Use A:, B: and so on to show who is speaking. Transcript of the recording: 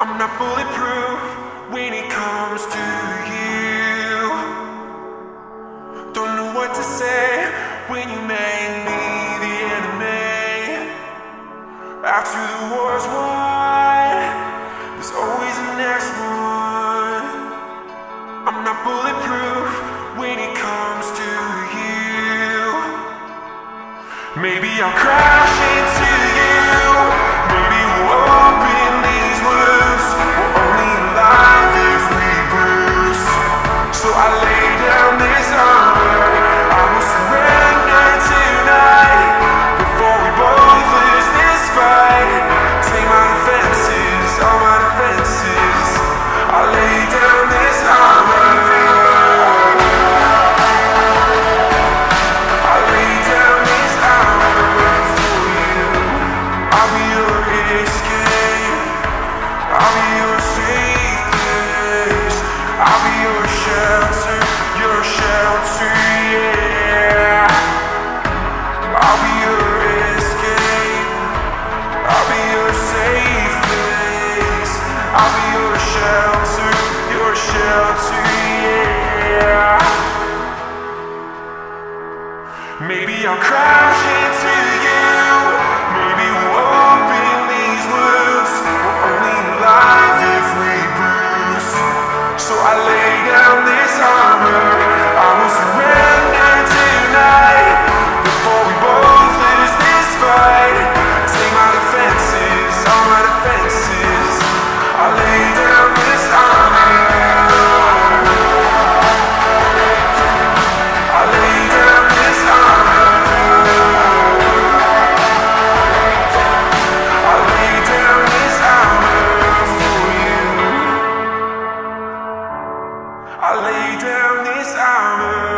A: I'm not bulletproof when it comes to you. Don't know what to say when you make me the enemy. After the war's won, there's always a next one. I'm not bulletproof when it comes to you. Maybe I'll crash into I'll be your escape. I'll be your safe place. I'll be your shelter, your shelter, yeah. I'll be your escape. I'll be your safe place. I'll be your shelter, your shelter, yeah. Maybe I'll crash into you. Down this armor. I lay down this armor